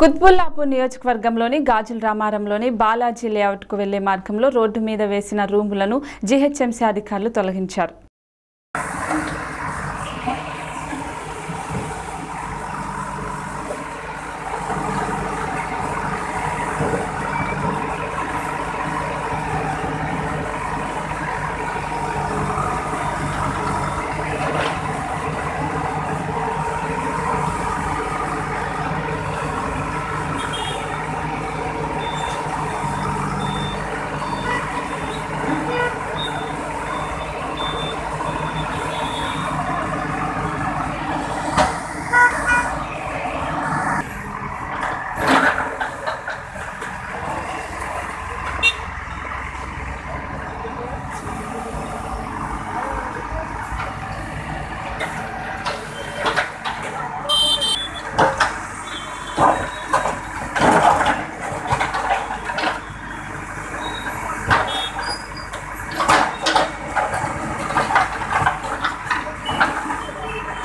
కుత్బుల్లాపూర్ నియోజకవర్గంలోని గాజుల రామారంలోని బాలాజీ లేఅవుట్కు వెళ్ళే మార్గంలో రోడ్డు మీద వేసిన రూములను జీహెచ్ఎంసీ అధికారులు తొలగించారు.